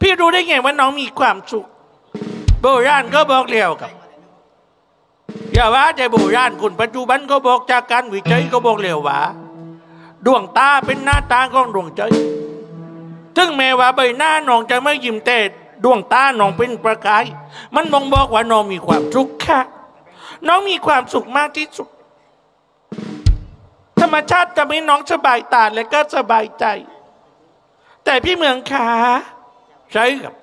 พี่รู้ได้ไงว่าน้องมีความสุขโบราณก็บอกเร็วกับอย่าว่าแต่โบราณคนปัจจุบันก็บอกจากการวิจัยก็บอกเร็วว่าดวงตาเป็นหน้าตาของดวงใจถึงแม้ว่าใบหน้าน้องจะไม่ยิ้มแต่ดวงตาน้องเป็นประกาย มันบ่งบอกว่าน้องมีความสุขค่ะ น้องมีความสุขมากที่สุด ธรรมชาติจะให้น้องสบายตาและก็สบายใจ แต่พี่เมืองขา ใช่ครับ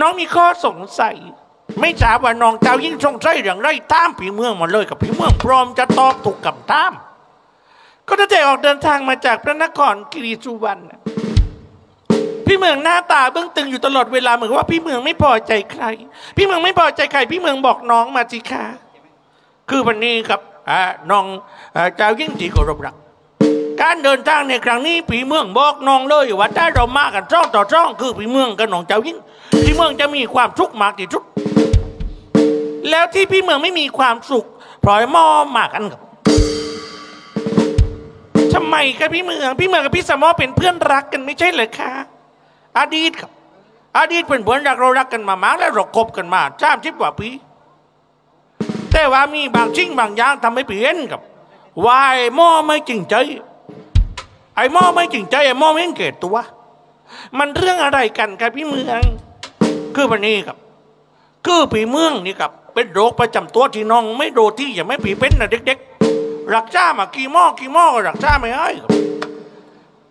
น้องมีข้อสงสัย ไม่ทราบว่าน้องเจ้ายิ่งสงสัยอย่างไรตามพี่เมืองมาเลยกับพี่เมืองพร้อมจะตอบถูกกับตาม ก็ตั้งแต่ออกเดินทางมาจากพระนครกิริสุวรรณน่ะพี่เมืองหน้าตาเบื้องตึงอยู่ตลอดเวลาเหมือนว่าพี่เมืองไม่พอใจใคร พี่เมืองไม่พอใจใคร พี่เมืองบอกน้องมาสิคะคือวันนี้ครับอ่าน้องเจ้ายิ่งที่เคารพรัก การเดินทางในครั้งนี้พี่เมืองบอกน้องเลยว่าถ้าเรามากันจ้องต่อจ้องคือพี่เมืองกับน้องเจ้ายิ่งพี่เมืองจะมีความสุขมากที่สุด แล้วที่พี่เมืองไม่มีความสุขพราะไอ้หมอมากันครับทำไมครับพี่เมือง พี่เมืองกับพี่สมอเป็นเพื่อนรักกันไม่ใช่เหรอคะอดีตครับ อดีตเป็นเพื่อนรักเรารักกันมามากแล้วเราคบกันมาสามสิบกว่าปีแต่ว่ามีบางชิ้งบางอย่างทำให้เปลี่ยนกับวายหม้อไม่จริงใจ ไอ้หม้อไม่จริงใจไอ้หม้อไม่เกตตัว มันเรื่องอะไรกันครับพี่เมือง คือวันนี้ครับ คือผีเมืองนี่ครับ เป็นโรคประจำตัวที่น้อง ไม่โดที่อย่าไม่ผีเป็นนะเด็กๆรักษามากี่หม้อกี่หม้อก็รักษาไม่ให้ครับ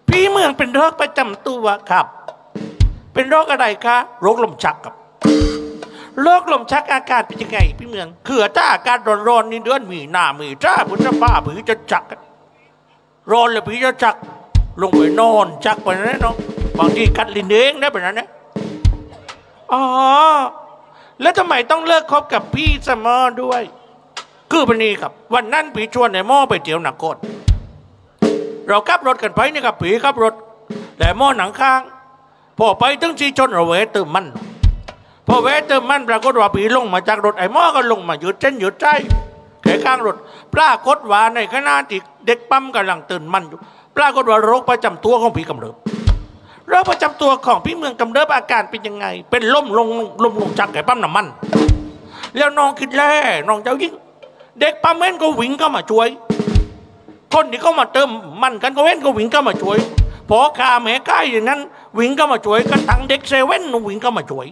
ผีเมืองเป็นโรคประจำตัวครับ เป็นโรคอะไรคะโรคลมชักครับโรคลมชักอากาศเป็นยังไง พี่เมืองคือถ้าอากาศร้อนๆนี่เดือนมีหน้ามีจ้าพุทธภาผีจะจักร้อนเลยผีจะจัก ลงไปนอนจักไปนั่นนะเนาะบางทีกัดลิ้นเองได้แบบนั้นนะอ๋อ แล้วทำไมต้องเลิกคบกับพี่สมอด้วย คือพันนี้ครับ วันนั้นผีชวนไอ้หม้อไปเที่ยวหนักกดเราขับรถกันไปนี่ครับผีขับรถแต่หม้อหนังค้างพอไปถึงสีชนเราเวะเติมมันพอแวะเติมมันปรากฏว่าผีลงมาจากรถไอ้หม้อก็ลงมาหยุดเส้นหยุดใจแขข้างรถปรากฏว่าในขณะที่เด็กปั๊มกำลังตื่นมันอยู่ ปรากฏว่าโรคประจำตัวของผีกำเริบโรคประจำตัวของพี่เมืองกำเริบอาการเป็นยังไง เป็นล่มลงล้มลงจากไอ้ปั๊มน้ำมัน แล้วน้องคิดแล้วน้องเจ้ายิ่ง เด็กปั๊มเว้นก็วิ่งเข้ามาช่วย คนที่เขามาเติมมันกันก็เว้นก็วิ่งเข้ามาช่วยพอคาแม่ใกล้อย่างนั้นวิ่งเข้ามาช่วยกันทั้งเด็กเซเว่นวิ่งเข้ามาช่วย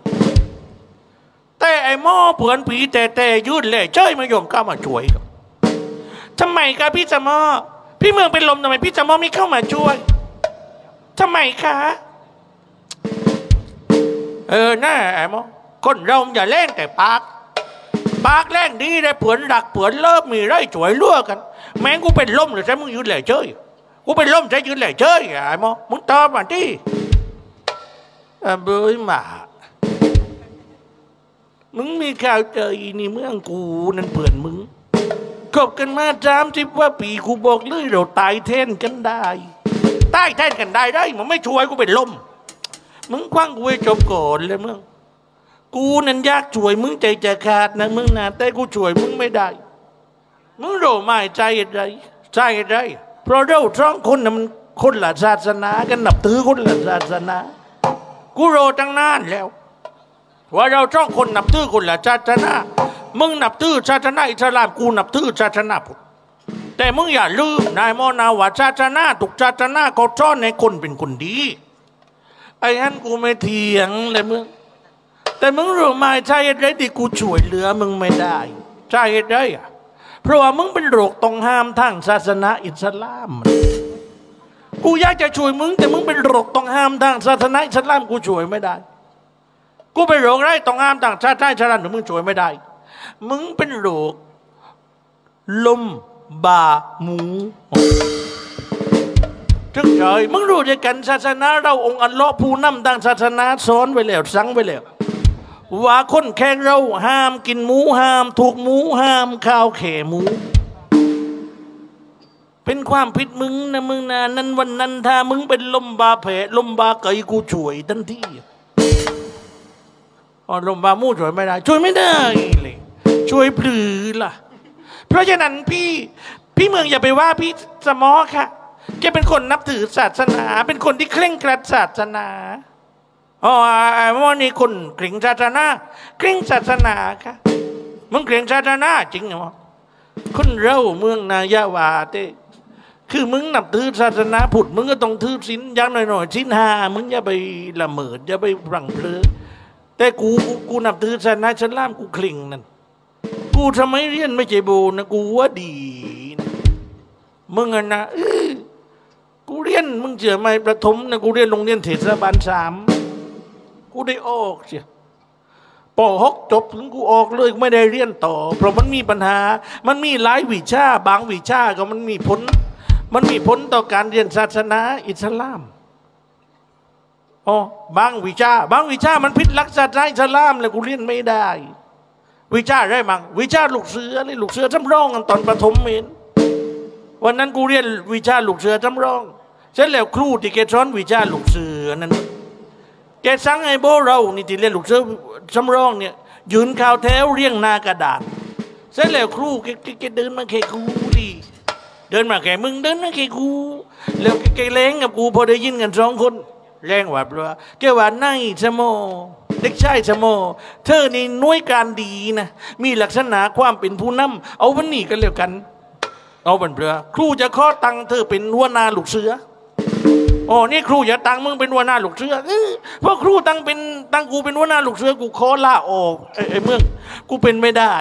แต่ไอ้หม้อเผือนผีแต่แต่ยืดเลยเจ้ยมายมเข้ามาช่วยครับทำไมครับพี่สมอ พี่เมืองเป็นลมทำไมพี่สมอไม่เข้ามาช่วยทำไมคะ เออหน่าไอ้หม้อคนเราอย่าเล่นแต่ปาก ปากแรงดีเลยเผือนดักเผือนเลิกมีไรช่วยลั่วกัน แม่งกูเป็นลมหรือใช่มึงยืนเลยเจยกูเป็นลมใช่ยืนเลยเจยไอ้หม้อมึงตอบมาที่เออเบยหมามึงมีข่าวเจออีนี่เมืองกูนั่นเผื่อนมึง คบกันมาสามสิบกว่าปีกูบอกเลยเราตายแทนกันได้ตายแทนกันได้ได้มันไม่ช่วยกูเป็นลมมึงคว้างกูให้จบก่อนเลยมึงกูนั่นยากช่วยมึงใจจะขาดนะมึงนะแต่กูช่วยมึงไม่ได้ มึงโรไม่ใจอะไรใจอะไรเพราะเราสองคนน่ะมันคนละศาสนากันนับถือคนละศาสนา กูโรตั้งนานแล้ว ว่าเราต้องคนนับถือคนละศาสนา มึงนับถือศาสนาอิสลามกูนับถือศาสนาพุทธแต่มึงอย่าลืมนายมอนาว่าศาสนาทุกศาสนาเขาสอนให้คนเป็นคนดีไอ้ฮันกูไม่เถียงเลยมึงแต่มึงรู้ไหมใช่เหตุใดที่กูช่วยเหลือมึงไม่ได้ใช่เหตุใดอะเพราะว่ามึงเป็นโรคต้องห้ามทางศาสนาอิสลาม กูอยากจะช่วยมึง แต่มึงเป็นโรคต้องห้ามทางศาสนาอิสลามกูช่วยไม่ได้ กูเป็นโรคไรต้องห้ามต่างชาติใต้ชาติมึงช่วยไม่ได้ มึงเป็นโรคลมบาหมูทึกเฉยมึงรู้ด้วยกันศาสนาเราองค์อัลเลอฮ์ผู้นำทางศาสนาสอนไว้แล้วสั่งไว้แล้วว่าคนแข่งเราห้ามกินหมูห้ามถูกหมูห้ามข้าวแข่หมู เป็นความผิดมึงนะมึงนะนั้นวันนั้นถ้ามึงเป็นลมบาแผลลมบาไก่กูช่วยทันทีอ๋อลมบาหมูช่วยไม่ได้ ช่วยไม่ได้ ช่วยปลือล่ะ เพราะฉะนั้นพี่พี่เมืองอย่าไปว่าพี่สมอค่ะแกเป็นคนนับถือศาสนา เป็นคนที่เคร่งครัดศาสนาอ๋อไอ้ว่านี่คุณกริ่งศาสนาเกริ่งศาสนาค่ะมึงเกริ่งศาสนาจริงเหรอคุณเร่าเมืองนายาวาเต้คือมึงนับถือศาสนาพุทธมึงก็ต้องถือศีลอยังหน่อยๆศีลห้ามึงอย่าไปละเมิดอย่าไปรังเพลอแต่กูกูนับถือศาสนาอิสลามกูคลิงนั่น กูทำไมเรียนไม่ใจโบนะกูว่าดีนะมึงอะนะกูเรียนมึงเชื่อไหมประถมนะกูเรียนโรงเรียนเทศบาลสามกูได้ออกเสียปหกจบถึงกูออกเลยไม่ได้เรียนต่อ เพราะมันมีปัญหา มันมีหลายวิชา บางวิชาก็มันมีผล มันมีผลต่อการเรียนศาสนาอิสลามอ๋อบางวิชา บางวิชามันผิดหลักศาสนาอิสลามเลยกูเรียนไม่ได้ วิชาอะไรบ้งวิชาลูกเสือนี่ลูกเสือจำร้องกันตอนประถมเองวันนั้นกูเรียนวิชาลูกเสือจำร้องเสร็จแล้วครูที่แกสอนวิชาลูกเสือนั้นแกสั่งให้โบเรานี่ที่เรียนลูกเสือจำร้องเนี่ยยืนข่าวแถวเรียงหน้ากระดาษเสร็จแล้วครูแกแกแกเดินมาแค่กูดิเดินมาแค่มึงเดินมาแค่กูแล้วแกแกแรงกับกูพอได้ยินกันสองคนแรงว่าเปล่าแกว่าในสมอ เด็กชายสมเธอนี่น่วยการดีนะ มีลักษณะความเป็นผู้นำเอาวันนี้กันแล้วกัน เอาบันเปลือครูจะข้อตังเธอเป็นหัวหนาลูกเสืออ๋อนี่ครูอย่าตังมึงเป็นหัวหน้าลูกเสือเพราะครูตังเป็นตังกูเป็นหัวหน้าลูกเสือกูขอลาออกไอ้เมืองกูเป็นไม่ได้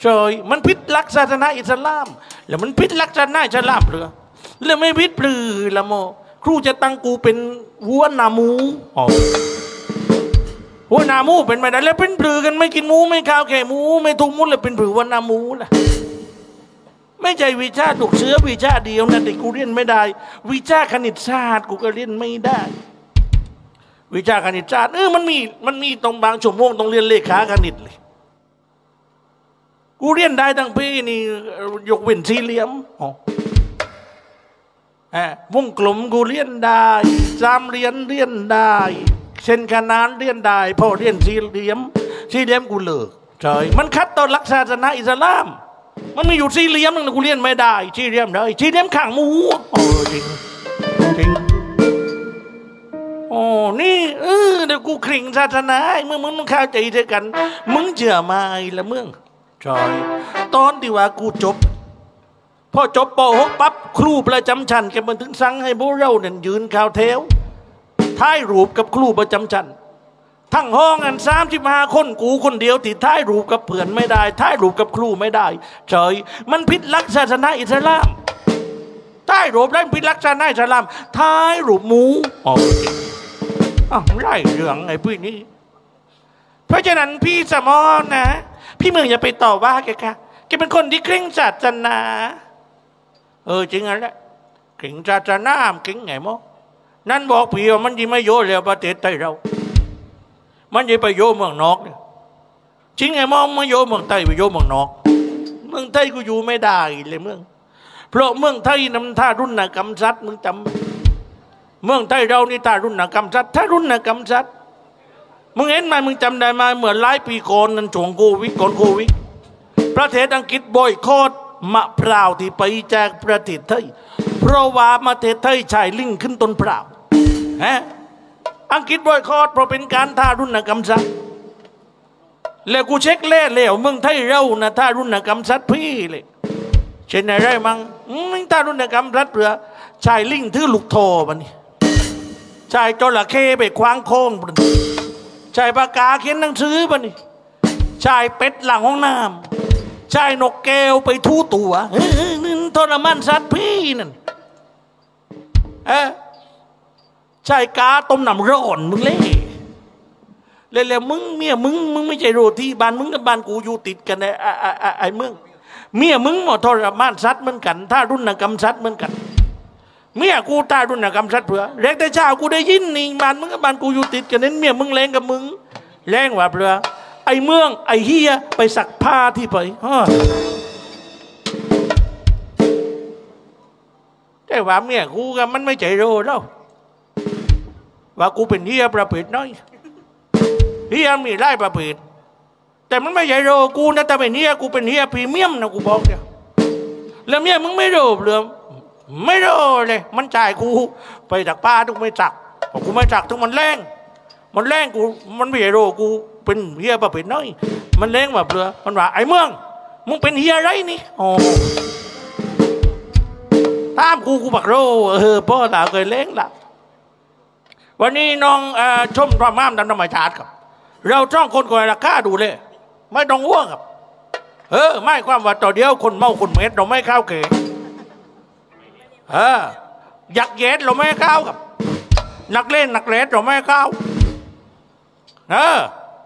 เฉยมันพิษลักษณ์ศาสนาอิสลาม แล้วมันพิษลักษณ์ศาสนาอิสลามเปลือแล้วไม่พิษปลือละโม ครูจะตั้งกูเป็นหัวหนาหมูอ๋อ หัวหนามูเป็นไม่ได้แล้วเป็นปลือกันไม่กินหมูไม่ข้าวแค่หมู ไม่ทุกมุดเลยเป็นปลือหัวหนามูล่ะไม่ใช่วิชาถูกเชื้อวิชาเดียวนะแต่กูเรียนไม่ได้ วิชาคณิตศาสตร์กูก็เรียนไม่ได้ วิชาคณิตศาสตร์เออมันมีมันมีตรงบางชั่วโมงต้องเรียนเลขาคณิตเลย กูเรียนได้ทั้งปีนี่ยกเว้นสี่เหลี่ยมอ๋อวงกลมกูเรียนได้สามเหรียญเรียนได้ เส้นขนานเรียนได้พ่อเรียนสี่เหลี่ยมสี่เหลี่ยมกูเลิกเฉยมันคัดต่อหลักศาสนาอิสลาม มันมีอยู่สี่เหลี่ยมนึงกูเรียนไม่ได้สี่เหลี่ยมเลยสี่เหลี่ยมข้างมูโอ้จริงจริงโอ้นี่เออเดี๋ยวกูคริ่งศาสนาไอ้มึงมึงต้องเข้าใจเธอกัน มึงเชื่อไมาไอ้ละเมึงจอยตอนที่ว่ากูจบพอจบป .6 ปั๊บครูประจำชั้นแกมันถึงสั่งให้พวกเราเนี่ยยืนข่าวเทว ท้ายรูปกับครูประจำชั้นทั้งห้องอันสามสิบห้าคนกูคนเดียวติดท้ายรูปกับเพื่อนไม่ได้ท้ายรูปกับครูไม่ได้ เฉย มันผิดหลักศาสนาอิสลามท้ายรูปแล้วผิดหลักศาสนาอิสลามท้ายรูปหมูอ๋ออ้าวไร่เรื่องไอ้พี่นี้ เพราะฉะนั้นพี่สมอนนะ พี่เมืองอย่าไปต่อว่าแกค่ะแกเป็นคนที่เคร่งศาสนาเออจริงอะไรเคร่งศาสนาเคร่งไงมั้ง นั่นบอกพี่ว่ามันยิ่ไม่โยแล้วประเทศไทยเรา มันยิ่ไปโยเมืองนอกเนี่ยจริงไงมั้งมาโยเมืองไทยไปโยเมืองนอก เมืองไทยกูอยู่ไม่ได้เลยเมือง เพราะเมืองไทยนำท่ารุ่นนกรรมสัตว์มึงจำเมืองไทยเรานี่ท่ารุ่นนกรรมสัตว์ท่ารุ่นนกรรมสัตว์มึงเห็นไหมมึงจำได้ไหมเมื่อหลายปีก่อนนั้นช่วงโควิดก่อนโควิดประเทศอังกฤษบอยคอดมะพร้าวที่ไปแจกประเทศไทย เพราะว่าประเทศไทยชายลิงขึ้นต้นพร้าวฮะอังกฤษบอยคอดเพราะเป็นการท่ารุ่นกรรมสัตว์แล้วกูเช็คเล่แล้วเมืองไทยเรานะท่ารุ่นกรรมสัตว์พี่เลยเช่นไรมั้งอืมท่ารุ่นกรรมสัตว์เผื่อชายลิงถือลูกโทมันนี่ชายจระเข้ไปคว้างโค้งบันี้ชายปากกาเขียนหนังสือบันนี่ชายเป็ดหลังห้องน้ำชายนกแก้วไปทู่ตัวเฮ้ยนั่นทรมานสัตว์พี่นั่น เอะชายกาต้มน้ำร้อนมึงเล่เลยแล้วมึงเมียมึงมึงไม่ใช่โรตีบ้านมึงกับบ้านกูอยู่ติดกันไอ้ไอ้ไอ้ไอ้ไอมึงเมียมึงหมดทรมานสัตว์เหมือนกันถ้ารุ่นกรรมสัตว์เหมือนกันเมียกูตารุ่นกรรมสัตว์เผื่อเล็กแต่เช้ากูได้ยินนี่บ้านมึงกับบ้านกูอยู่ติดกันนั้นเมียมึงแรงกับมึงแรงว่าเผื่อไอ้เมืองไอ้เฮียไปสักผ้าที่ไปฮะ ว่าเมียกูก็มันไม่ใจโรแล้วว่ากูเป็นเฮียประเภทน้อยเฮียมีไล่ประเภทแต่มันไม่ใช่โรกูนะแต่เป็นเฮียกูเป็นเฮียพรีเมียมนะกูบอกเดียวแล้วเมียมึงไม่โรเลือไม่โรเลย มันจ่ายกูไปจากป้าทุกไม่จักบอกกูไม่จักถึงมันแรงมันแรงกูมันไม่ใช่โรกูเป็นเฮียประเภทน้อย มันแรงแบบเรือมันว่าไอ้เมืองมึงเป็นเฮียไรนี่โอ้ ตามกูกูบักโรเออพ่อตาเคยเล้งละวันนี้น้องอชมความงามตามธรรมชาติครับ เราจ้องคนก่อยราคาดูเลย ไม่ต้องห่วงครับ เออ ไม่ความว่าต่อเดียวคนเมาคนเม็ดเราไม่เข้าเกเออยักเย็ดเราไม่เข้าครับ นักเล่นนักเล่นเราไม่เข้าเออ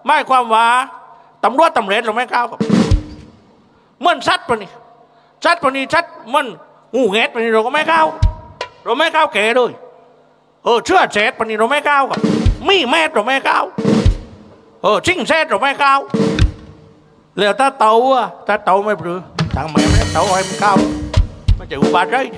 ไม่ความว่าตำรวจตำรวจเราไม่เข้าครับเมื่อนชัดปะนี่ชัดปะนี่ชัดเหมัน งูเงี้ยปะนี่เราก็ไม่เข้า เราไม่เข้าแก่เลยเออเชื่อเช็ดปะนี่เราไม่เข้าครับมีแม่เราไม่เข้าเออชิงเศษเราไม่เข้าแล้วถ้าเตาอะถ้าเตาไม่ปรือทางแม่ไม่เตาให้มันเข้ามันจะอุบัติเหตุ